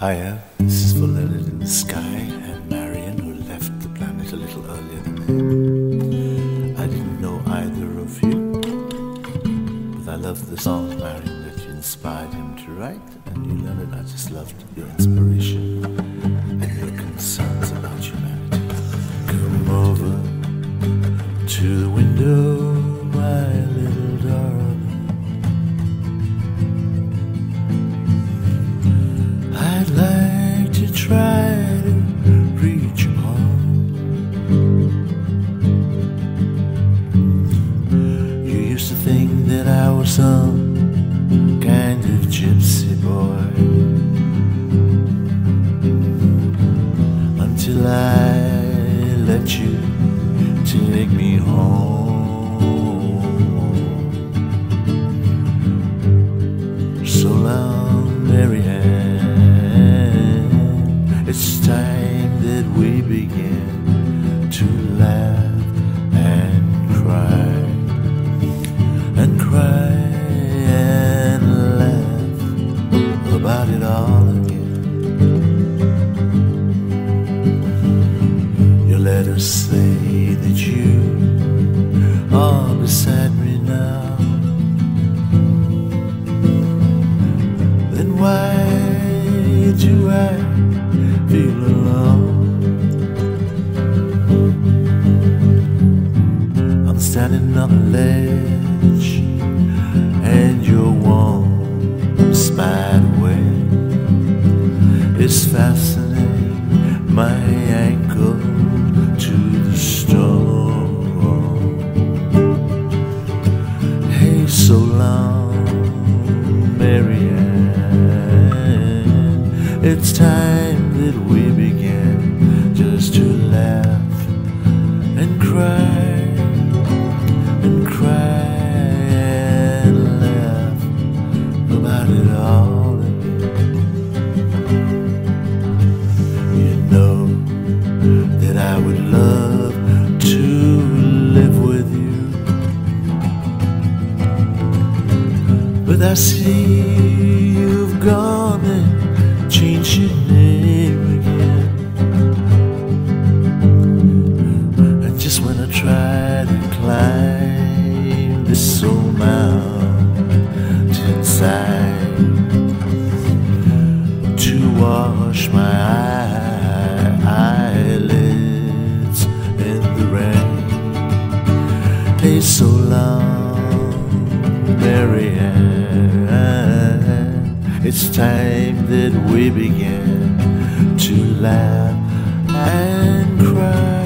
Hiya, this is for Leonard in the Sky and Marianne, who left the planet a little earlier than him. I didn't know either of you, but I love the songs, Marianne, that you inspired him to write. And you, Leonard, I just loved your inspiration and your concerns about humanity. Come over to the window, my little darling. Some kind of gypsy boy until I let you take me home. So long, Marianne. It's time that we begin Your letters say that you are beside me now. Then why do I feel alone? I'm standing on a ledge, and your warm spider web is fastening my ankle to the stone. Hey, so long, Marianne. It's time that we begin just to laugh and cry and cry I see you've gone and changed your name again. And just when I try to climb this old mountainside to wash my eye- eyelids in the rain. Hey, so long, Marianne. It's time that we begin to laugh and cry.